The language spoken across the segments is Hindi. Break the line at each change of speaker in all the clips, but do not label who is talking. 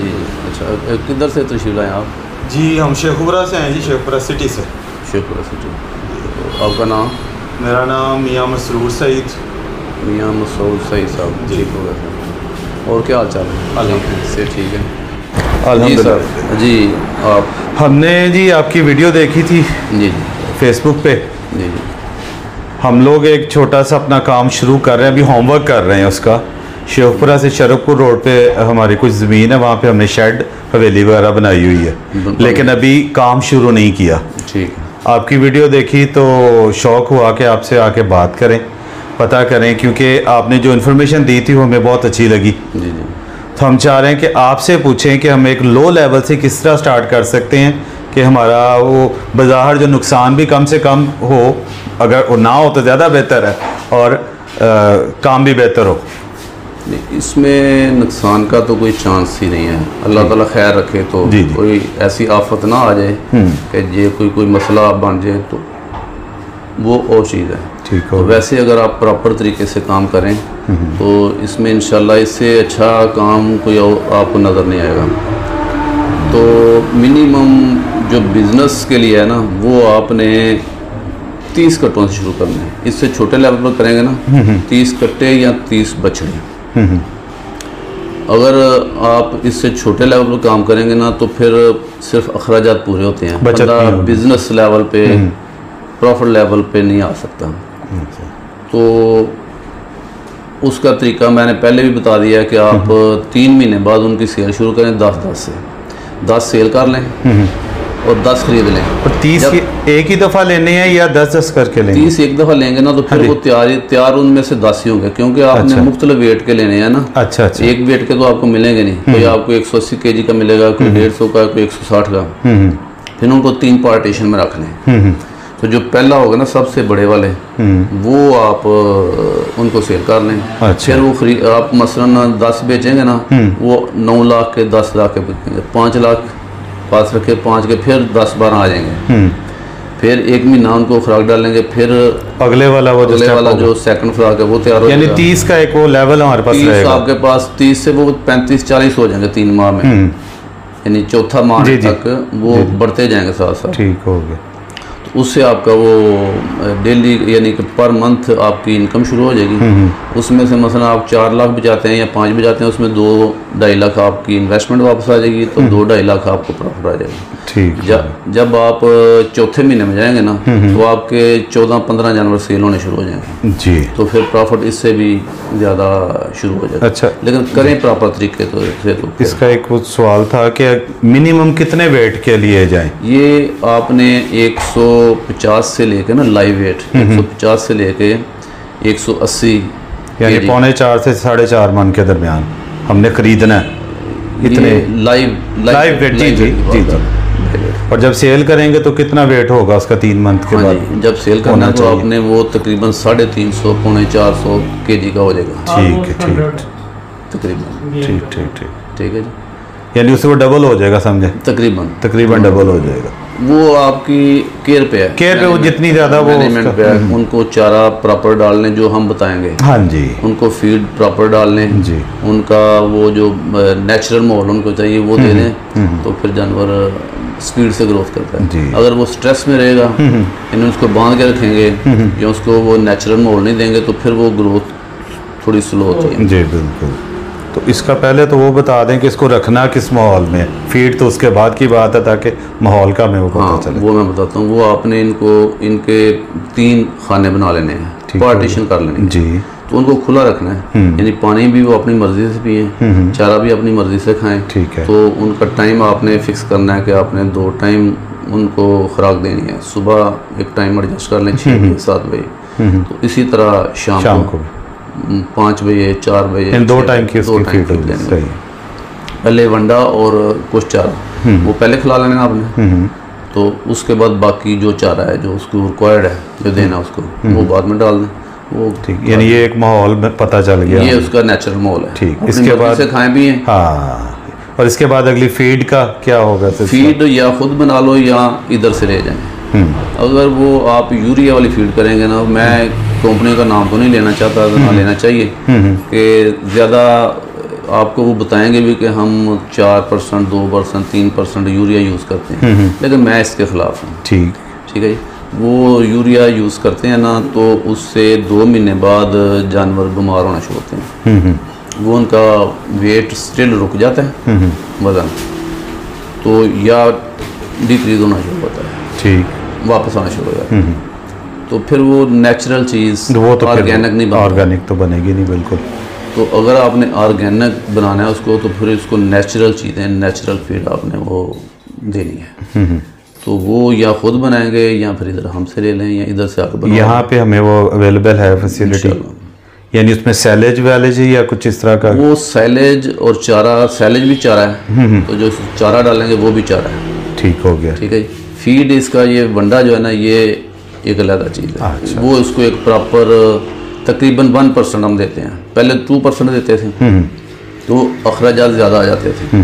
जी अच्छा किधर से तशरीफ़ लाए आप?
जी हम शेखपुरा से हैं जी शेखपुरा सिटी से।
शेखपुरा सिटी। तो आपका नाम?
मेरा नाम मियाँ मसरूर सईद।
मियाँ मसूद सही साहब।
जी।
ठीक हो गया सर और क्या हाल चाल है। से ठीक है? जी सर जी आप?
हमने जी आपकी वीडियो देखी थी
जी।
फेसबुक पे।
जी। जी
हम लोग एक छोटा सा अपना काम शुरू कर रहे हैं अभी होमवर्क कर रहे हैं उसका। शेखपुरा से शरकपुर रोड पे हमारी कुछ ज़मीन है वहाँ पे हमने शेड हवेली वगैरह बनाई हुई है। लेकिन अभी काम शुरू नहीं किया।
ठीक
आपकी वीडियो देखी तो शौक हुआ कि आपसे आके बात करें पता करें क्योंकि आपने जो इन्फॉर्मेशन दी थी वो हमें बहुत अच्छी लगी।
जी जी।
तो हम चाह रहे हैं कि आपसे पूछें कि हम एक लो लेवल से किस तरह स्टार्ट कर सकते हैं कि हमारा वो बाज़ार जो नुकसान भी कम से कम हो अगर वो ना हो तो ज़्यादा बेहतर है और आ, काम भी बेहतर हो।
इसमें नुकसान का तो कोई चांस ही नहीं है। अल्लाह ताला खैर रखे तो
जी, जी।
कोई ऐसी आफत ना आ जाए कि ये कोई कोई मसला बन जाए तो वो और चीज़ है।
ठीक है।
तो वैसे अगर आप प्रॉपर तरीके से काम करें तो इसमें इंशाल्लाह इससे अच्छा काम कोई और आपको नज़र नहीं आएगा। तो मिनिमम जो बिज़नेस के लिए है ना वो आपने तीस कट्टों से शुरू करना है। इससे छोटे लेवल पर करेंगे ना तीस कट्टे या तीस बछड़े। अगर आप इससे छोटे लेवल पर काम करेंगे ना तो फिर सिर्फ़ अखराज पूरे होते हैं। बंदा बिज़नेस लेवल पे प्रॉफिट लेवल पे नहीं आ सकता। तो उसका तरीका मैंने पहले भी बता दिया है कि आप तीन महीने बाद उनकी सेल शुरू करें दस दस से। दस सेल कर लें। और दस खरीद लें।
और तीस एक ही दफ़ा लेने हैं या दस दस करके लेंगे
तीस एक दफ़ा लेंगे ना तो फिर
हाँ।
वो तैयार तैयार उनमें से दस ही होंगे क्योंकि आपने
अच्छा।
मुख्तलिफ़ वेट के लेने हैं ना।
अच्छा अच्छा।
एक वेट के तो आपको मिलेंगे नहीं। कोई आपको एक सौ अस्सी के जी का मिलेगा कोई डेढ़ सौ का कोई एक सौ साठ का।
हम्म हम्म,
फिर उनको तीन पार्टीशन में रख लें।
हम्म हम्म,
तो जो पहला होगा ना सबसे बड़े वाले वो आप उनको सेल कर लें।
अच्छा।
फिर वो खरीद आप मसलन दस बेचेंगे ना वो नौ लाख के दस लाख के बिकेंगे पाँच लाख पास रखे पाँच के फिर दस बारह आ जाएँगे।
हम्म।
फिर एक महीना उनको खुराक डालेंगे फिर
अगले वाला वो
अगले वाला जो सेकंड खुराक है वो तैयार हो
यानी तीस का एक वो लेवल हमारे पास रहेगा।
आपके पास तीस से वो पैंतीस चालीस हो जाएँगे तीन माह में।
हम्म,
यानी चौथा माह। तक वो बढ़ते जाएँगे साथ साथ
ठीक हो गया।
उससे आपका वो डेली यानी कि पर मंथ आपकी इनकम शुरू हो जाएगी। उसमें से मसलन आप चार लाख भी जाते हैं या पाँच भी जाते हैं उसमें दो ढाई लाख आपकी इन्वेस्टमेंट वापस आ जाएगी तो दो ढाई लाख आपको प्रॉफिट आ जाएगा।
ठीक
जब जब आप चौथे महीने में जाएँगे ना तो आपके चौदह पंद्रह जानवर सेल होने शुरू हो जाएँगे।
जी।
तो फिर प्रॉफिट इससे भी ज़्यादा शुरू हो जाएगा।
अच्छा।
लेकिन करें प्रॉपर तरीके तो से तो
इसका एक वो सवाल था कि मिनिमम कितने वेट के लिए जाए?
ये आपने 150 से लेके ना लाइव वेट 150 से लेके 180
यानी पौने चार से साढ़े चार मन के दरमियान हमने खरीदना है इतने
लाइव
लाइव वेट जी जी जी जी। और जब सेल करेंगे तो कितना वेट होगा उसका तीन मंथ के
हाँ
बाद?
जब सेल करना तो आपने वो तकरीबन साढ़े तीन सौ पौने चार सौ के जी का हो जाएगा।
ठीक है ठीक
तकरीबन।
ठीक ठीक ठीक।
ठीक है जी।
यानी उससे वो डबल हो जाएगा समझे?
तकरीबन।
तकरीबन डबल हो जाएगा।
वो आपकी केयर पे है।
केयर पे वो जितनी ज़्यादा वो
पे है। उनको चारा प्रॉपर डालने जो हम बताएँगे।
हाँ जी।
उनको फ़ीड प्रॉपर डाल लें
जी।
उनका वो जो नेचुरल माहौल उनको चाहिए वो दे दें तो फिर जानवर स्पीड से ग्रोथ करता है।
जी।
अगर वो स्ट्रेस में रहेगा यानी उसको बाँध के रखेंगे या उसको वो नेचुरल माहौल नहीं देंगे तो फिर वो ग्रोथ थोड़ी स्लो होती है।
जी बिल्कुल। तो इसका पहले तो वो बता दें कि इसको रखना किस माहौल में फ़ीड तो उसके बाद की बात है ताकि माहौल का हमें वो पता
हाँ
चले।
वो मैं बताता हूँ वो आपने इनको इनके तीन खाने बना लेने हैं पार्टीशन कर लेने
जी।
तो उनको खुला रखना है यानी पानी भी वो अपनी मर्ज़ी से पिए चारा भी अपनी मर्ज़ी से खाएँ।
ठीक है।
तो उनका टाइम आपने फिक्स करना है कि आपने दो टाइम उनको खुराक देनी है। सुबह एक टाइम एडजस्ट कर लें छः सात बजे तो इसी तरह शाम,
शाम
को हम्म, पाँच बजे चार बजे
दो टाइम की
दो टाइम
फ़ीड। सही
पहले वंडा और कुछ चारा। वो पहले खिला लेना आपने।
हम्म,
तो उसके बाद बाकी जो चारा है जो उसको रिक्वायर्ड है जो देना उसको वो बाद में डाल दें वो
ठीक यानी ये एक माहौल में पता चल गया।
ये उसका नेचुरल माहौल है।
ठीक, इसके बाद-
से खाएँ भी हैं।
हाँ। और इसके बाद अगली फ़ीड का क्या होगा
फ़ीड या खुद बना लो या इधर से ले जाएँ।
हम्म,
अगर वो आप यूरिया वाली फ़ीड करेंगे ना मैं कंपनी का नाम तो नहीं लेना चाहता तो ना लेना चाहिए।
हम्म,
कि ज़्यादा आपको वो बताएँगे भी कि हम चार परसेंट दो परसेंट तीन परसेंट यूरिया यूज़ करते हैं। लेकिन मैं इसके ख़िलाफ़ हूँ।
ठीक।
ठीक है जी? वो यूरिया यूज़ करते हैं ना तो उससे दो महीने बाद जानवर बीमार होना शुरू होते हैं।
हम्म हम्म।
वो उनका वेट स्टिल रुक जाता है।
हम्म, हम्म,
वज़न तो या डिक्रीज होना शुरू होता है।
ठीक।
वापस आना शुरू हो जाता है।
हम्म,
तो फिर वो नेचुरल चीज़
तो वो तो
ऑर्गेनिक नहीं
ऑर्गेनिक तो बनेगी नहीं बिल्कुल।
तो अगर आपने ऑर्गेनिक बनाना है उसको तो फिर इसको नेचुरल चीज़ें नेचुरल फ़ीड आपने वो देनी है।
हम्म, हम्म।
तो वो या खुद बनाएँगे या फिर इधर हमसे ले लें या इधर से बनाओ
यहाँ पे हमें वो अवेलेबल है फैसिलिटी यानी उसमें सैलेज वैलेज है या कुछ इस तरह का?
वो सैलेज और चारा सैलेज भी चारा है। तो जो चारा डालेंगे वो भी चारा है।
ठीक हो गया।
ठीक है फ़ीड इसका ये वंडा जो है ना ये एक अलग चीज़ है।
अच्छा।
वो उसको एक प्रॉपर तकरीबन वन परसेंट हम देते हैं। पहले टू परसेंट देते थे।
हम्म,
तो अखराज ज़्यादा आ जाते थे।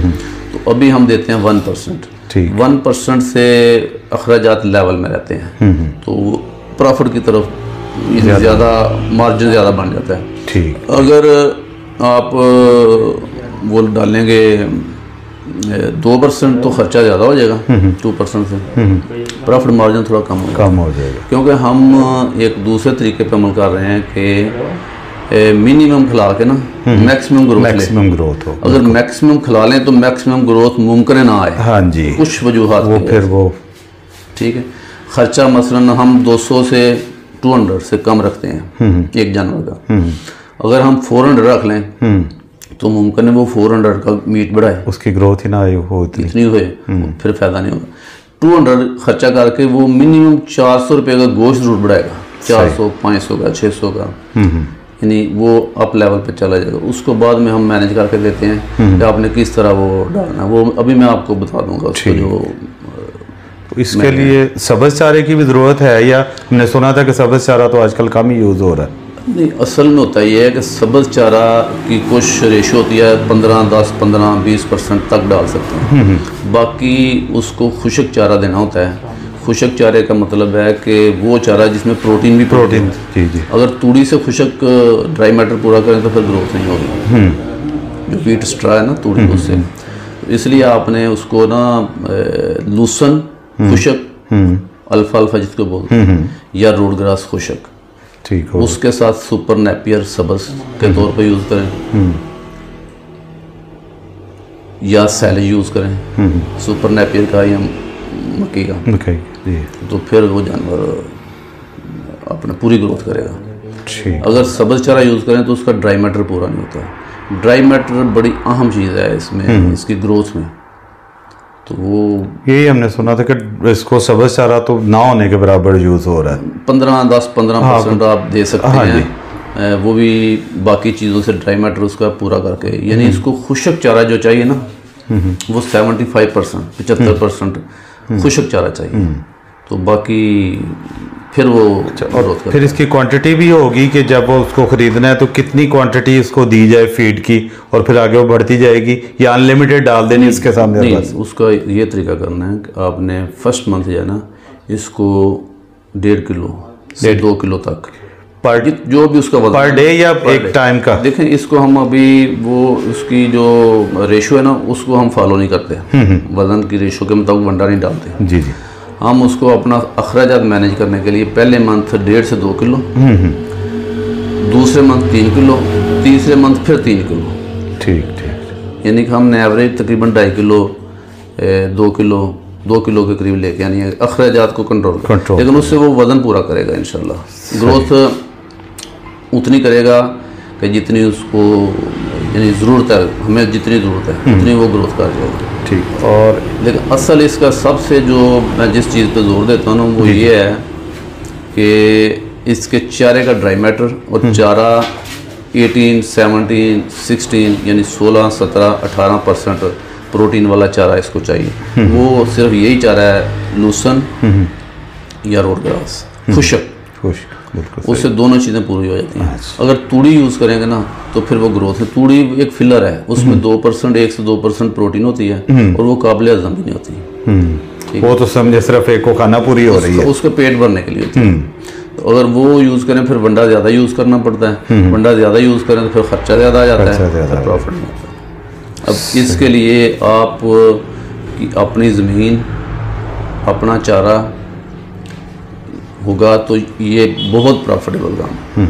तो अभी हम देते हैं वन परसेंट वन परसेंट से अखराज लेवल में रहते हैं।
हम्म,
तो प्रॉफिट की तरफ़ ज़्यादा। मार्जिन ज़्यादा बन जाता है।
ठीक।
अगर आप वो डालेंगे दो परसेंट तो खर्चा ज़्यादा हो जाएगा टू परसेंट से। प्रॉफिट मार्जिन थोड़ा कम होगा
कम हो जाएगा।
क्योंकि हम एक दूसरे तरीके पे अमल कर रहे हैं कि मिनिमम खिला के ना मैक्सिमम ग्रोथ
मैक्सिमम ग्रोथ हो।
अगर मैक्सिमम खिला लें तो मैक्सिमम ग्रोथ मुमकिन ना आए।
हाँ जी।
कुछ वजूहत
वो फिर वो
ठीक है? खर्चा मसलन हम 200 से 200 से कम रखते हैं एक जानवर का। अगर हम 400 रख लें
हम्म,
तो मुमकिन है वो 400 का मीट बढ़ाए।
उसकी ग्रोथ ही ना आई हो इतनी।
इतनी हुए फिर फ़ायदा नहीं होगा। 200 खर्चा करके वो मिनिमम 400 रुपए का गोश्त ज़रूर बढ़ाएगा। 400 500 का 600 का।
हम्म,
यानी वो अप लेवल पे चला जाएगा। उसको बाद में हम मैनेज करके देते हैं कि आपने किस तरह वो डालना है। वो अभी मैं आपको बता दूँगा उसको जो
तो इसके लिए सब्ज चारे की भी ज़रूरत है या हमने सुना था कि सब्ज चारा तो आजकल कम ही यूज़ हो रहा है?
नहीं असल में होता ये है कि सब्ज चारा की कुछ रेशो होती है पंद्रह दस पंद्रह बीस परसेंट तक डाल सकते हैं। बाकी उसको खुशक चारा देना होता है। खुशक चारे का मतलब है कि वो चारा जिसमें प्रोटीन भी प्रोटीन
जी जी।
अगर तूड़ी से खुशक ड्राई मैटर पूरा करें तो फिर ग्रोथ नहीं होगी। जो वीट स्ट्रा है ना तूड़ी उससे। इसलिए आपने उसको ना लूसन खुशक अल्फ़ा अल्फ़ा जिसको बोलते हैं या रोड ग्रास खुशक।
ठीक हो।
उसके साथ सुपर नेपियर सबस के तौर पर यूज़ करें। या सैलेज यूज़ करें। सुपर नेपियर का या मक्की का।
जी।
तो फिर वो जानवर अपना पूरी ग्रोथ करेगा। अगर सब्ज चारा यूज़ करें तो उसका ड्राई मैटर पूरा नहीं होता। ड्राई मैटर बड़ी अहम चीज़ है इसमें इसकी ग्रोथ में। तो वो
यही हमने सुना था कि इसको सबसे चारा तो ना होने के बराबर यूज़ हो रहा है।
पंद्रह दस पंद्रह परसेंट आप दे सकते
हाँ
हैं। वो भी बाकी चीज़ों से ड्राई मैटर उसका पूरा करके यानी इसको खुशक चारा जो चाहिए ना वो सेवेंटी फाइव परसेंट पचहत्तर परसेंट खुशक चारा चाहिए। तो बाकी फिर वो ग्रोथ कर
फिर इसकी क्वांटिटी भी होगी कि जब वो उसको खरीदना है तो कितनी क्वांटिटी इसको दी जाए फ़ीड की और फिर आगे वो बढ़ती जाएगी या अनलिमिटेड डाल देनी इसके सामने
नहीं उसका ये तरीका करना है कि आपने फ़र्स्ट मंथ जो है ना इसको डेढ़ किलो से दो किलो तक
पर
जो भी उसका वज़न
पर डे या पर एक टाइम का?
देखें इसको हम अभी वो उसकी जो रेशो है ना उसको हम फॉलो नहीं करते। वज़न की रेशो के मुताबिक वंडा नहीं डालते।
जी जी।
हम उसको अपना अखराज मैनेज करने के लिए पहले मंथ डेढ़ से दो किलो दूसरे मंथ तीन किलो तीसरे मंथ फिर तीन किलो।
ठीक ठीक।
यानी कि हमने एवरेज तकरीबन ढाई किलो ए, दो किलो दो किलो के करीब लेके यानी अखराजात को कंट्रोल
Control.
लेकिन उससे वो वज़न पूरा करेगा इंशाल्लाह। ग्रोथ उतनी करेगा कि जितनी उसको यानी ज़रूरत है हमें जितनी ज़रूरत है उतनी वो ग्रोथ कर जाएगी।
ठीक। और
लेकिन असल इसका सबसे जो मैं जिस चीज़ पे ज़ोर देता हूँ वो ये है कि इसके चारे का ड्राई मैटर और चारा 18, 17, 16 यानी 16, 17, 18 परसेंट प्रोटीन वाला चारा इसको चाहिए। वो सिर्फ़ यही चारा है लूसन या रोड ग्रास। खुशक। उससे दोनों चीज़ें पूरी हो जाती हैं। अगर तूड़ी यूज़ करेंगे ना तो फिर वो ग्रोथ है। तूड़ी एक फिलर है उसमें दो परसेंट एक से दो परसेंट प्रोटीन होती है और वो काबिल हजम भी नहीं होती।
हम्म। वो तो समझे सिर्फ़ एक को खाना पूरी हो रही है।
उसके पेट भरने के लिए होती है। तो अगर वो यूज़ करें फिर वंडा ज़्यादा यूज़ करना पड़ता है। वंडा ज़्यादा यूज़ करें तो फिर खर्चा ज़्यादा आ जाता है। प्रॉफिट नहीं होता। अब इसके लिए आप अपनी ज़मीन अपना चारा होगा तो ये बहुत प्रॉफिटेबल काम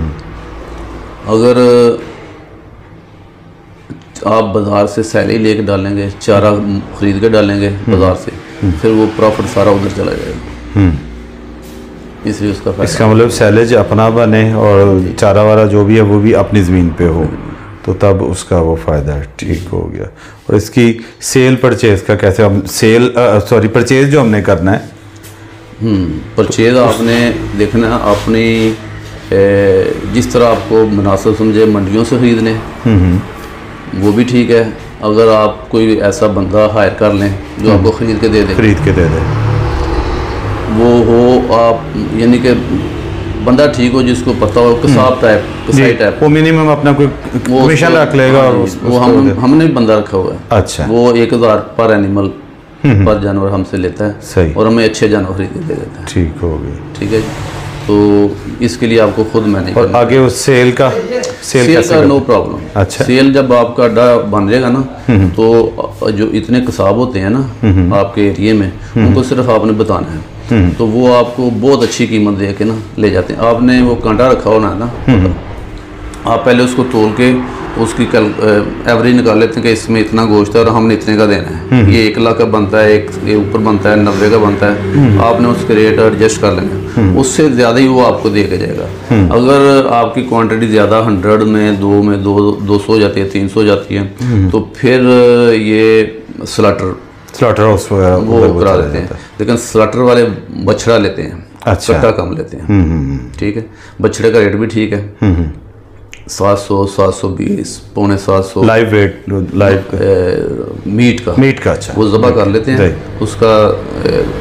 अगर आप बाज़ार से सैली लेके डालेंगे चारा खरीद के डालेंगे बाज़ार से फिर वो प्रॉफिट सारा उधर चला जाएगा। इसलिए उसका फ़ायदा
इसका मतलब सैलेज अपना बने और चारा वारा जो भी है वो भी अपनी ज़मीन पे हो। तो तब उसका वो फ़ायदा है ठीक हो गया। और इसकी सेल परचेज का कैसे हम सेल सॉरी परचेज जो हमने करना है
परचेज आपने देखना अपनी जिस तरह आपको मुनासिब समझे मंडियों से खरीदने वो भी ठीक है। अगर आप कोई ऐसा बंदा हायर कर लें जो आपको खरीद के दे दे।
खरीद के दे दे।
वो हो आप यानी कि बंदा ठीक हो जिसको पता हो कसाब टाइप कसाई टाइप
वो मिनिमम अपना कोई
वो
कमीशन रख लेगा
हाँ, वो हम हमने बंदा रखा हुआ है।
अच्छा।
वो एक हज़ार पर एनिमल पर जानवर हमसे लेता है
सही।
और हमें अच्छे जानवर के दे देता है।
ठीक हो गई
ठीक है? तो इसके लिए आपको खुद मैनेज
और आगे उस सेल का सेल
सेल का नो प्रॉब्लम।
अच्छा।
सेल जब आपका अड्डा बन जाएगा ना तो जो इतने कसाब होते हैं ना आपके एरिए में उनको सिर्फ़ आपने बताना है। तो वो आपको बहुत अच्छी कीमत दे के ना ले जाते हैं। आपने वो कांटा रखा होना है ना आप पहले उसको तोल के उसकी कल एवरेज निकाल लेते हैं कि इसमें इतना गोश्त है और हमने इतने का देना है। ये एक लाख का बनता है एक ये ऊपर बनता है नब्बे का बनता है। आपने उसके रेट एडजस्ट कर लेंगे उससे ज़्यादा ही वो आपको दे के जाएगा अगर आपकी क्वांटिटी ज़्यादा हंड्रेड में दो में दो दो सौ जाती है तीन सौ जाती है तो फिर ये स्लाटर
स्लॉटर हाउस
वो करा देते हैं। लेकिन स्लाटर वाले बछड़ा लेते हैं
अच्छा।
कम लेते हैं।
हम्म, हम्म,
ठीक है? बछड़े का रेट भी ठीक है। सात सौ सात सौ बीस पौने सात सौ
लाइव वेट लाइव
मीट का।
मीट का अच्छा।
वो जबा कर लेते हैं। उसका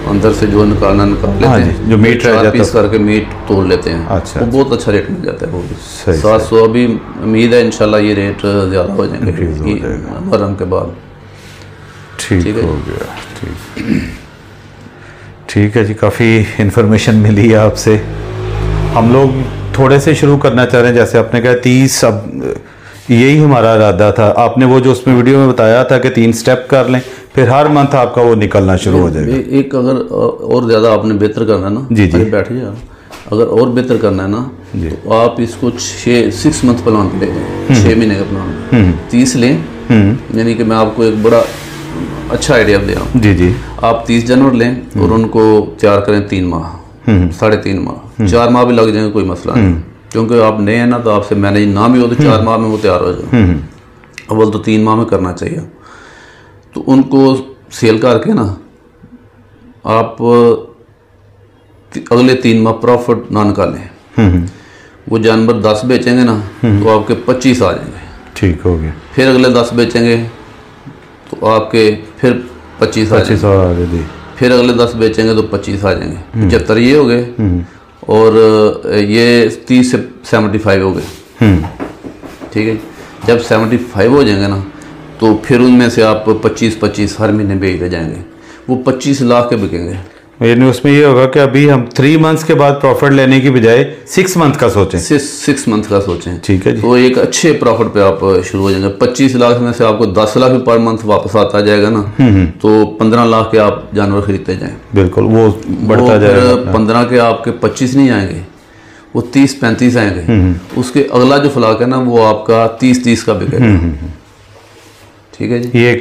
अंदर से जो निकालना निकाल लेते
हाँ
हैं।
जो मीट रह जाता
पीस करके मीट तोड़ लेते हैं।
अच्छा,
वो बहुत अच्छा रेट मिल जाता है। वो भी सात सौ अभी उम्मीद है इंशाल्लाह ये रेट ज़्यादा हो जाएँगे। मुहर्रम के बाद।
ठीक
है
हो गया ठीक। ठीक है जी काफ़ी इन्फॉर्मेशन मिली है आपसे। हम लोग थोड़े से शुरू करना चाह रहे हैं जैसे आपने कहा तीस अब यही हमारा इरादा था। आपने वो जो उसमें वीडियो में बताया था कि तीन स्टेप कर लें फिर हर मंथ आपका वो निकलना शुरू हो जाएगा।
एक अगर और ज़्यादा आपने बेहतर करना है ना
जी, जी।
बैठिए अगर और बेहतर करना है ना
जी।
तो आप इसको छः सिक्स मंथ प्लान पे ले जाएँ। छः महीने का प्लान तीस लें यानी कि मैं आपको एक बड़ा अच्छा आइडिया दे रहा हूँ।
जी जी।
आप तीस जानवर लें और उनको तैयार करें तीन माह। साढ़े तीन माह। चार माह भी लग जाएँगे कोई मसला नहीं। क्योंकि आप नए हैं ना तो आपसे मैनेज ना भी हो तो चार माह में वो तैयार हो जाए। अव्वल तो तीन माह में करना चाहिए। तो उनको सेल करके ना आप अगले तीन माह प्रॉफिट ना निकालें। वो जानवर दस बेचेंगे ना तो आपके पच्चीस आ जाएँगे।
ठीक हो गया।
फिर अगले दस बेचेंगे तो आपके फिर पच्चीस आ जाएँगे। फिर अगले दस बेचेंगे तो पच्चीस आ जाएँगे। पचहत्तर ये हो गए। और ये तीस से सेवेंटी फाइव हो गए।
हम्म।
ठीक है? जब सेवेंटी फाइव हो जाएँगे ना तो फिर उनमें से आप पच्चीस पच्चीस हर महीने बेचते जाएँगे। वो पच्चीस लाख के बिकेंगे।
यानी उसमें ये होगा कि अभी हम थ्री मंथ्स के बाद प्रॉफिट लेने की बजाय सिक्स मंथ का सोचें।
सिक्स मंथ का सोचें।
ठीक है जी।
तो एक अच्छे प्रॉफिट पे आप शुरू हो जाएँगे पच्चीस लाख में से आपको दस लाख पर मंथ वापस आता जाएगा ना तो पंद्रह लाख के आप जानवर खरीदते जाएँ।
बिल्कुल वो बढ़ता जाएगा।
पंद्रह के आपके पच्चीस नहीं आएँगे वो तीस पैंतीस आएँगे। उसके अगला जो फ्लाक है ना वो आपका तीस तीस का बिकेगा। ठीक है जी।
ये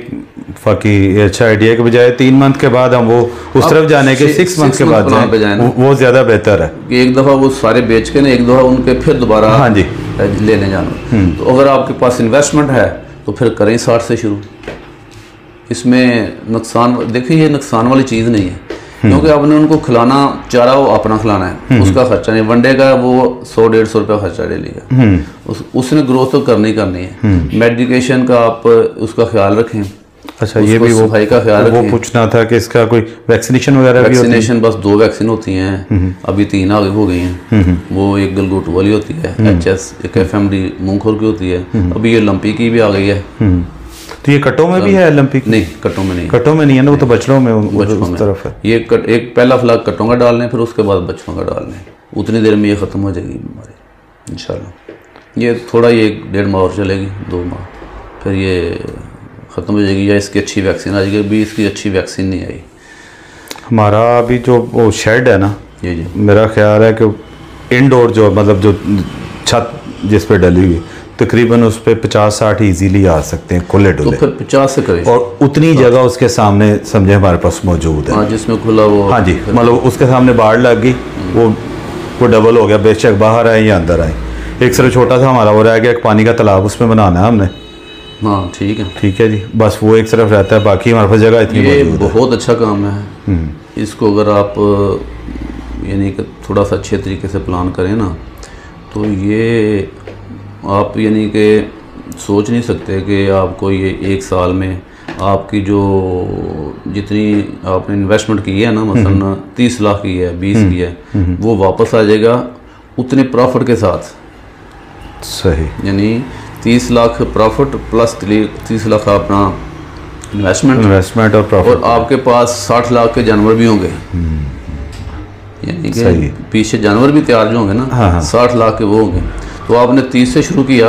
बाकी ये अच्छा आइडिया के बजाय तीन मंथ के बाद हम वो उस तरफ़ जाने के सिक्स मंथ के बाद जाएँ
जाएँ।
वो, वो ज़्यादा बेहतर है।
कि एक दफ़ा वो सारे बेच के ना एक दफ़ा उनके फिर दोबारा
हाँ जी।
लेने जाना। तो अगर आपके पास इन्वेस्टमेंट है तो फिर करें साठ से शुरू। इसमें नुकसान देखिए ये नुकसान वाली चीज़ नहीं है। क्योंकि आपने उनको खिलाना चारा वो अपना खिलाना है। उसका खर्चा नहीं। वनडे का वो सौ डेढ़ सौ रुपया खर्चा डेली का उस, उसने ग्रोथ तो करनी करनी है। मेडिकेशन का आप उसका ख्याल रखें।
अच्छा ये भी वो
सफ़ाई का ख्याल
वो पूछना था कि इसका कोई वैक्सीनेशन वगैरह है?
वैक्सीनेशन बस दो वैक्सीन होती हैं। अभी तीन आगे हो गई हैं। वो एक गलगोटू वाली होती है एच एस एक एफ़ एम डी मूंगखोर की होती है। अभी ये लंपी की भी आ गई है।
हम्म। तो ये कटों में भी है ओलंपिक
नहीं कट्टों में नहीं।
कटों में नहीं है ना वो तो बछड़ों में उस
बच्चों में।
तरफ़ है।
ये कट, एक पहला फ्लाग कट्टों का डालने फिर उसके बाद बच्चों का डालने उतनी देर में ये ख़त्म हो जाएगी बीमारी इंशाल्लाह। ये थोड़ा ये एक डेढ़ माह और चलेगी दो माह। फिर ये ख़त्म हो जाएगी या इसकी अच्छी वैक्सीन आ जाएगी अभी इसकी अच्छी वैक्सीन नहीं आई।
हमारा अभी जो वो शेड है ना
जी जी।
मेरा ख्याल है कि इनडोर जो मतलब जो छत जिस पर डली हुई तकरीबन उस पर पचास साठ इजीली आ सकते हैं खुले
तो
डुले।
फिर पचास से करें
और उतनी जगह उसके सामने समझे हमारे पास मौजूद है।
हाँ जिसमें खुला वो
हाँ जी मतलब उसके सामने बाढ़ लग गई वो वो डबल हो गया बेशक बाहर आए या अंदर आए। एक सिर्फ़ छोटा सा हमारा वो रह गया एक पानी का तालाब उसमें बनाना है हमने।
हाँ ठीक है।
ठीक है जी बस वो एक तरफ़ रहता है बाकी हमारे पास जगह इतनी
ये बहुत अच्छा काम है।
हम्म।
इसको अगर आप यानी कि थोड़ा सा अच्छे तरीके से प्लान करें ना तो ये आप यानी कि सोच नहीं सकते कि आपको ये एक साल में आपकी जो जितनी आपने इन्वेस्टमेंट की है ना मसलन तीस लाख की है बीस की है वो वापस आ जाएगा उतने प्रॉफिट के साथ।
सही।
यानी तीस लाख प्रॉफिट प्लस तीस लाख अपना इन्वेस्टमेंट
इन्वेस्टमेंट और प्रॉफिट
और आपके पास साठ लाख के जानवर भी होंगे। यानी कि पीछे जानवर भी तैयार जो होंगे
हाँ,
ना
हाँ।
साठ लाख के वो होंगे। तो आपने तीस से शुरू किया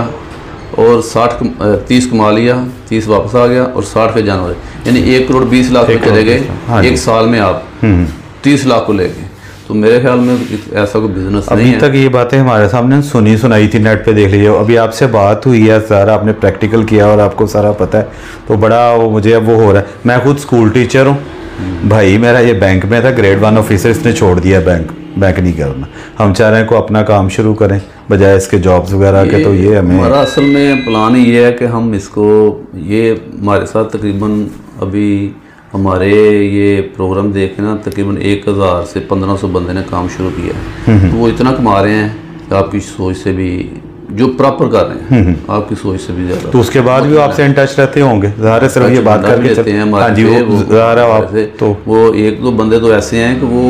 और साठ तीस कमा लिया तीस वापस आ गया और साठ के जानवर यानी एक करोड़ बीस लाख में चले गए
हाँ
एक साल में आप
हम्म
तीस लाख को ले गए। तो मेरे ख्याल में ऐसा कोई बिज़नेस नहीं
अभी
है।
तक ये बातें हमारे सामने सुनी सुनाई थी नेट पे देख लीजिए अभी आपसे बात हुई है सारा आपने प्रैक्टिकल किया और आपको सारा पता है। तो बड़ा वो मुझे अब वो हो रहा है। मैं खुद स्कूल टीचर हूँ। भाई मेरा ये बैंक में था ग्रेड वन ऑफिसर इसने छोड़ दिया बैंक बैंक नहीं करना हम चाह रहे हैं को अपना काम शुरू करें बजाय इसके जॉब्स वगैरह के तो ये हमें
हमारा असल में प्लान ये है कि हम इसको ये हमारे साथ तकरीबन अभी हमारे ये प्रोग्राम देखे ना तकरीबन एक हज़ार से पंद्रह सौ बंदे ने काम शुरू किया है। तो वो इतना कमा रहे हैं आपकी सोच से भी जो प्रॉपर कर रहे हैं आपकी सोच से भी ज़्यादा
तो उसके बाद भी आपसे इन टच रहते होंगे। ज़ाहिर ये बात करके
हैं हमारे
हाँ तो
वो एक दो बंदे तो ऐसे हैं कि वो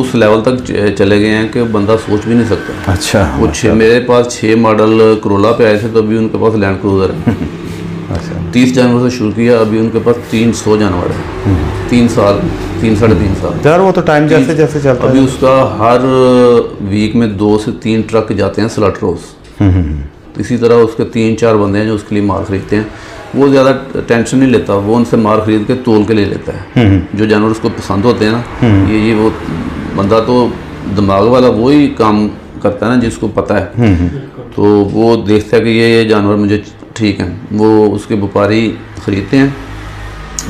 उस लेवल तक चले गए हैं कि बंदा सोच भी नहीं सकता।
अच्छा
वो छः मेरे पास छः मॉडल करोला पे आए थे तो अभी उनके पास लैंड क्रूजर है।
अच्छा।
तीस जानवर से शुरू किया अभी उनके पास तीन सौ जानवर है। तीन साल तीन साढ़े तीन साल।
यार वो तो टाइम जैसे जैसे चलता है।
अभी उसका हर वीक में दो से तीन ट्रक जाते हैं स्लट रोज तो इसी तरह उसके तीन चार बंदे हैं जो उसके लिए माल खरीदते हैं। वो ज़्यादा टेंशन नहीं लेता वो उनसे मार खरीद के तोल के ले लेता है। जो जानवर उसको पसंद होते हैं ना ये ये वो बंदा तो दिमाग वाला वो ही काम करता है ना जिसको पता है। तो वो देखता है कि ये ये जानवर मुझे ठीक है। वो उसके व्यापारी खरीदते हैं।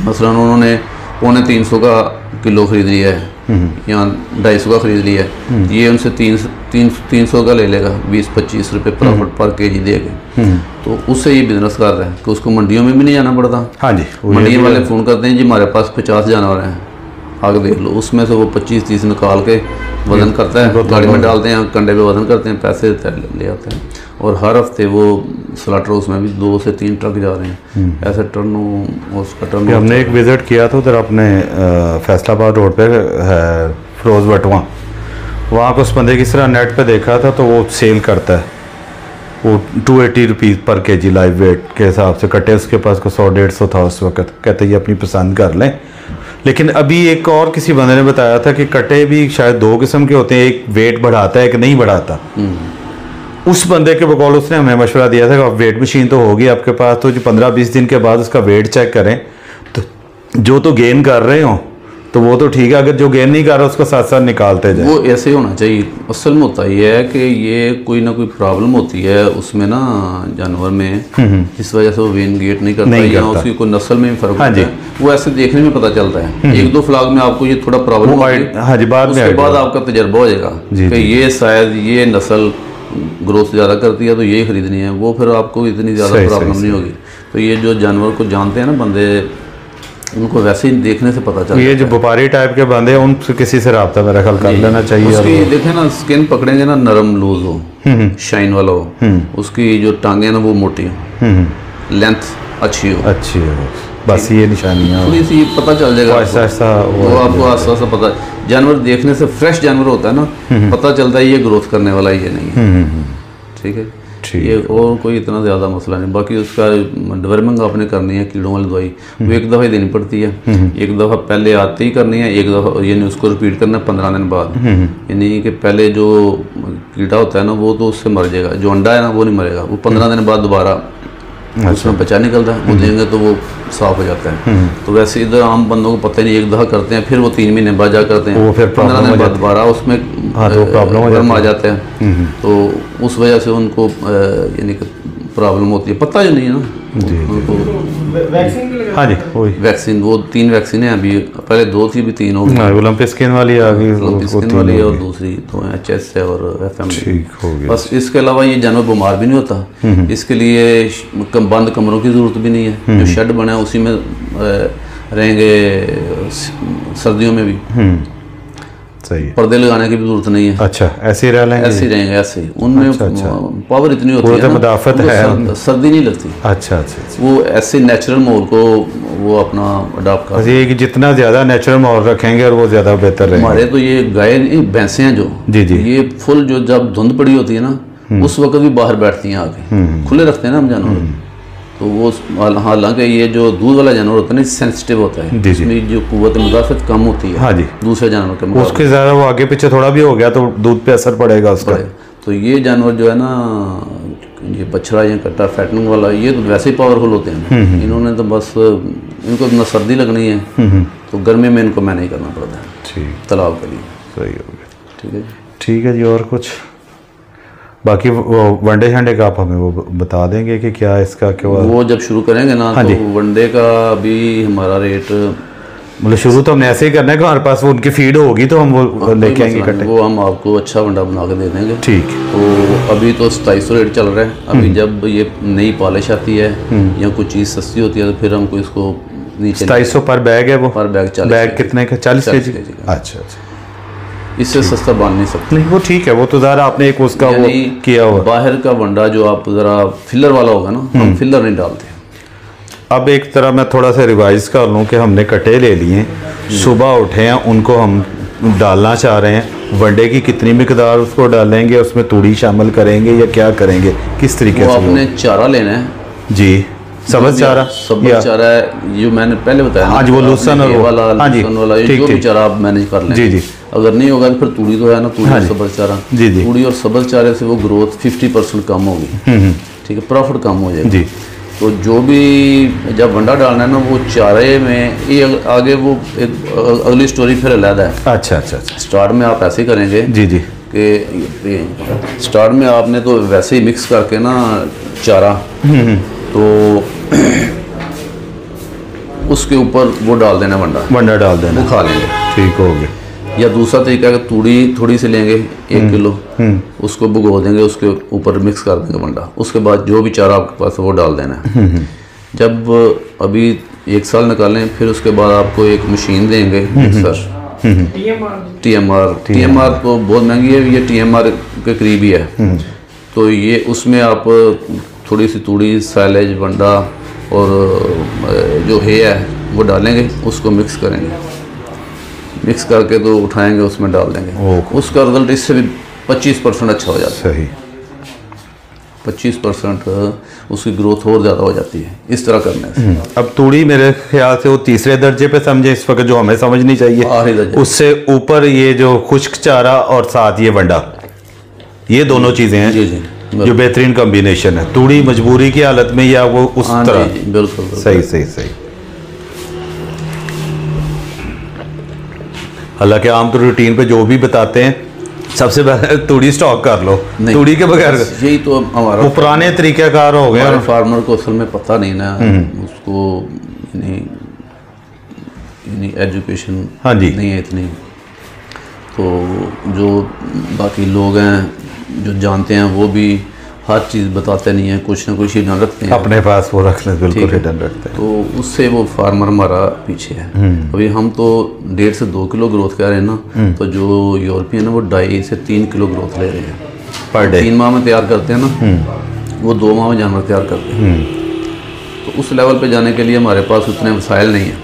मसला उन्होंने पौने तीन सौ का किलो खरीद लिया है। या ढाई सौ का खरीद लिया है। ये उनसे तीन तीन तीन सौ का ले लेगा। बीस पच्चीस रुपये प्रॉफिट पर के। जी देगा तो उससे ये बिज़नेस कर रहा है कि उसको मंडियों में भी नहीं जाना पड़ता।
हाँ जी
मंडी वाले फ़ोन करते हैं जी हमारे पास पचास जानवर हैं। आगे देख लो। उसमें से वो पच्चीस तीस निकाल के वज़न करता है। गाड़ी में डालते हैं कंडे पे वज़न करते हैं पैसे ले आते हैं। और हर हफ़्ते वो स्लाटर उसमें भी दो से तीन ट्रक जा रहे हैं। ऐसे टर्न उसका टर्न
हमने एक विज़िट किया था उधर अपने फैसलाबाद रोड पे है फिरोज बटवा। वहाँ पे उस बंदे की तरह नेट पे देखा था तो वो सेल करता है। वो टू एटी रुपीज़ पर के जी लाइव वेट के हिसाब से कटे उसके पास को सौ डेढ़ सौ था उस वक्त। कहते ये अपनी पसंद कर लें। लेकिन अभी एक और किसी बंदे ने बताया था कि कटे भी शायद दो किस्म के होते हैं एक वेट बढ़ाता है एक नहीं बढ़ाता। उस बंदे के बकौल उसने हमें मशवरा दिया था कि वेट मशीन तो होगी आपके पास तो जो पंद्रह बीस दिन के बाद उसका वेट चेक करें। तो जो तो गेन कर रहे हो तो वो तो ठीक है अगर जो गेन नहीं कर रहा उसको साथ साथ निकालते जाए।
वो ऐसे होना चाहिए। असल में होता ये है कि ये कोई ना कोई प्रॉब्लम होती है उसमें ना जानवर में। जिस वजह से वो वेन गेट नहीं करता
नहीं
या
करता।
उसकी कोई नस्ल में भी फ़र्क
हाँ
होता। है। वो ऐसे देखने में पता चलता है। एक दो फ्लाग में आपको ये थोड़ा प्रॉब्लम है
हाँ जी, बाद
उसके बाद आपका तजर्बा हो जाएगा कि ये शायद ये नस्ल ग्रोथ ज़्यादा करती है तो ये खरीदनी है। वो फिर आपको इतनी ज़्यादा प्रॉब्लम नहीं होगी। तो ये जो जानवर को जानते हैं ना बंदे उनको वैसे ही देखने से पता चलता
ये जो व्यापारी टाइप के बंदे हैं उनसे किसी से रहा मेरा ख्याल कर लेना चाहिए
उसकी देखे ना स्किन पकड़ेंगे ना नरम लूज हो शाइन वाला हो उसकी जो टांगे ना वो मोटी हो।
हम्म,
लेंथ अच्छी हो।
अच्छी हो। बस ये निशानियाँ
थोड़ी सी पता चल जाएगा
ऐसा
आपको।
ऐसा वो
आपको आस्ता आस्ता पता जानवर देखने से फ्रेश जानवर होता है ना पता चलता है ये ग्रोथ करने वाला ये नहीं है।
हम्म, हम्म,
ठीक है? ये और कोई इतना ज़्यादा मसला नहीं। बाकी उसका डिवर्मिंग आपने करनी है कीड़ों वाली दवाई। वो एक दफ़ा ही देनी पड़ती है। एक दफ़ा पहले आते ही करनी है एक दफ़ा यानी उसको रिपीट करना है पंद्रह दिन बाद। यानी कि पहले जो कीड़ा होता है ना वो तो उससे मर जाएगा। जो अंडा है ना वो नहीं मरेगा। वो पंद्रह दिन बाद दोबारा
अच्छा।
उसमें निकल निकलता है। वो देंगे तो वो साफ़ हो जाता है।
हम्म।
तो वैसे इधर आम बंदों को पता ही नहीं एक दफ़ा करते हैं फिर वो तीन महीने बाद जा करते हैं।
वो फिर
पंद्रह दिन बाद दोबारा उसमें
हाँ, तो
वर्म
जाती
आ जाते हैं। तो उस वजह से उनको यानी कि प्रॉब्लम होती है। पता ही नहीं है ना। उनको
लगा
हाँ जी वही।
वैक्सीन वो तीन वैक्सीन है अभी पहले दो थी अभी तीन हो गई।
हाँ, ओलंपिक स्किन वाली आ गई
स्किन वाली है और दूसरी तो एच एस है और एफ़ एम
ठीक हो गया।
बस इसके अलावा ये जानवर बीमार भी नहीं होता। इसके लिए कम बंद कमरों की ज़रूरत भी नहीं है। जो शेड बना है उसी में रहेंगे सर्दियों में भी।
हम्म। सही है।
पर्दे लगाने की भी ज़रूरत नहीं है।
अच्छा ऐसे ही रह लेंगे?
ऐसे ही रहेंगे ऐसे ही। उनमें
अच्छा, अच्छा।
पावर इतनी होती है ना,
मुदाफ़त है।
सर- सर्दी नहीं लगती।
अच्छा अच्छा अच्छा।
वो ऐसे नेचुरल माहौल को वो अपना अडॉप्ट कर
ये कि जितना ज़्यादा नेचुरल माहौल रखेंगे और वो ज़्यादा बेहतर रहेगा।
हमारे तो ये गाय भैंसें हैं जो
जी, जी।
ये फुल जो जब धुंध पड़ी होती है ना उस वक्त भी बाहर बैठती हैं आगे खुले रखते हैं ना हम जानवर तो वो हालाँकि ये जो दूध वाला जानवर होता है ना सेंसिटिव होता है।
जी, जी।
इसमें जो कुत मुदाफत कम होती है।
हाँ जी।
दूसरे जानवर के
उसके ज़्यादा वो आगे पीछे थोड़ा भी हो गया तो दूध पे असर पड़ेगा उसका।
तो ये जानवर जो है ना ये बछड़ा या कट्टा फैटनिंग वाला ये तो वैसे ही पावरफुल होते हैं। इन्होंने तो बस इनको ना सर्दी लगनी है। तो गर्मी में इनको मैनेज करना पड़ता है। तालाब के लिए।
सही हो गया।
ठीक है
ठीक है जी और कुछ? बाकी वो वनडे शंडे का आप हमें वो बता देंगे कि क्या इसका क्या
वो जब शुरू करेंगे ना
हाँ
तो वनडे का भी हमारा रेट
मतलब शुरू तो हमने ऐसे ही करना है कि हमारे पास वो उनकी फ़ीड होगी तो हम वो लेके आएँगे इकट्ठे।
वो हम आपको अच्छा वंडा बना के दे देंगे।
ठीक।
तो अभी तो सताईस सौ रेट चल रहा है।
हम्म।
अभी जब ये नई पॉलिश आती है या कोई चीज़ सस्ती होती है तो फिर हमको इसको
सताईस सौ पर बैग है वो।
पर बैग
बैग कितने का? चालीस के। जी अच्छा अच्छा।
इससे सस्ता बाँध नहीं सकते।
नहीं वो ठीक है वो तो ज़रा आपने एक उसका वो किया हुआ।
बाहर का वंडा जो आप ज़रा फिलर वाला होगा ना
हम्म।
हम फिलर नहीं डालते
अब एक तरह मैं थोड़ा सा रिवाइज कर लूँ कि हमने कटे ले लिए सुबह उठे हैं उनको हम डालना चाह रहे हैं। वनडे की कितनी मकदार उसको डालेंगे उसमें तूड़ी शामिल करेंगे या क्या करेंगे किस तरीके से
आपने चारा लेना है।
जी सब्ज चारा?
सब्ज
या।
चारा है जो मैंने पहले बताया ना,
हाँ वो लूसन और
वाला
हाँ जी,
लूसन वाला
ठीक, ठीक।
चारा आप मैनेज कर लें।
जी, जी।
अगर नहीं होगा तो फिर तूड़ी तो है ना तूड़ी
हाँ
और
जी।
चारा
जी, जी।
तूड़ी और सब्ज चारे से वो ग्रोथ 50 परसेंट कम होगी। ठीक है प्रॉफिट कम हो जाएगा।
जी।
तो जो भी जब वंडा डालना है ना वो चारे में ये आगे वो एक अगली स्टोरी फिर अलग है।
अच्छा अच्छा अच्छा।
स्टार्ट में आप ऐसे ही करेंगे
जी जी।
कि स्टार्ट में आपने तो वैसे ही मिक्स करके ना चारा। तो उसके ऊपर वो डाल देना वंडा।
वंडा डाल देना।
वो खा लेंगे।
ठीक हो गया।
या दूसरा तरीका है कि तूड़ी थोड़ी सी लेंगे एक किलो उसको भुगो देंगे उसके ऊपर मिक्स कर देंगे वंडा उसके बाद जो भी चारा आपके पास है वो डाल देना है। जब अभी एक साल निकालें फिर उसके बाद आपको एक मशीन देंगे mixer T M R T M R तो बहुत महँगी है ये टी एम आर के करीब ही है। तो ये उसमें आप थोड़ी सी तूड़ी सैलेज वंडा और जो है है वो डालेंगे उसको मिक्स करेंगे। मिक्स करके तो उठाएँगे उसमें डाल देंगे। उसका रिज़ल्ट इससे भी 25 परसेंट अच्छा हो जाता
सही।
है 25 परसेंट उसकी ग्रोथ और ज़्यादा हो जाती है। इस तरह करने से।
अब तूड़ी मेरे ख्याल से वो तीसरे दर्जे पे समझे इस वक्त जो हमें समझनी चाहिए। उससे ऊपर ये जो खुश्क चारा और साथ ये वंडा ये दोनों चीज़ें हैं
जी जी।
जो बेहतरीन कॉम्बिनेशन है। तूड़ी मजबूरी की हालत में या वो उस
हाँ
तरह?
बिल्कुल।
सही सही सही। हालाँकि आम तो रूटीन पे जो भी बताते हैं सबसे पहले तूड़ी स्टॉक कर लो तूड़ी के बगैर
यही तो हमारा
वो पुराने तरीक़ाकार हो गए
फार्मर को असल में पता नहीं ना
हम्म।
उसको यानी एजुकेशन
हाँ जी।
नहीं है इतनी तो जो बाकी लोग हैं जो जानते हैं वो भी हर चीज़ बताते नहीं हैं कुछ ना कुछ ही हिडन रखते हैं।
अपने पास वो रख लें बिल्कुल
है।
रिटर्न रखते हैं।
तो उससे वो फार्मर हमारा पीछे है।
हम्म।
अभी हम तो डेढ़ से दो किलो ग्रोथ कह रहे हैं ना तो जो यूरोपियन है वो ढाई से तीन किलो ग्रोथ ले रहे हैं।
Per day.
तीन माह में तैयार करते हैं ना
हम्म।
वो दो माह में जानवर तैयार करते हैं। तो उस लेवल पे जाने के लिए हमारे पास उतने वसाइल नहीं हैं।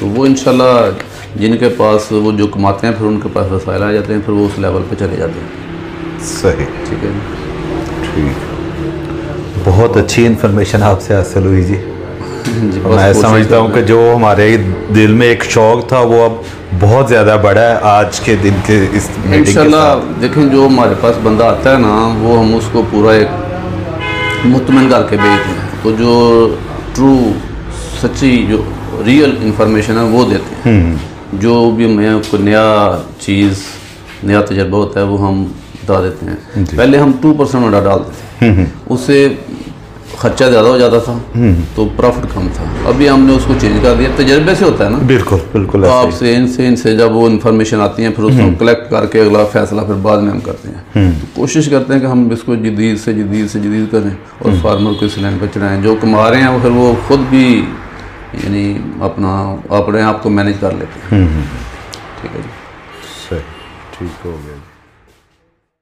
तो वो इंशाल्लाह जिनके पास वो जो कमाते हैं फिर उनके पास वसाइल आ जाते हैं फिर वो उस लेवल पे चले जाते हैं।
सही।
ठीक है।
ठीक। बहुत अच्छी इन्फॉर्मेशन आपसे हासिल हुई जी।
जी,
मैं समझता हूँ कि जो हमारे दिल में एक शौक था वो अब बहुत ज़्यादा बड़ा है आज के दिन के इस मीटिंग के साथ।
देखें जो हमारे पास बंदा आता है ना वो हम उसको पूरा एक मुतमिन करके बेचते हैं। तो जो ट्रू सच्ची जो रियल इंफॉर्मेशन है वो देते हैं। जो भी मैं कोई नया चीज़ नया तजर्बा होता है वो हम बता देते हैं। पहले हम टू परसेंट अंडा डालते थे उससे खर्चा ज़्यादा हो जाता था तो प्रॉफिट कम था। अभी हमने उसको चेंज कर दिया। तजर्बे से होता है ना?
बिल्कुल बिल्कुल
तो। आपसे इनसे इनसे जब वो इन्फॉर्मेशन आती है फिर उसको कलेक्ट करके अगला फैसला फिर बाद में हम करते हैं। तो कोशिश करते हैं कि हम इसको जदीद से जदीद से जदीद करें और फार्मर को इस लाइन पर चढ़ाएँ। जो कमा रहे हैं फिर वो खुद भी यानी अपना अपने आप को मैनेज कर लेते हैं। ठीक है जी।
सही ठीक हो गया